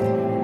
Bye.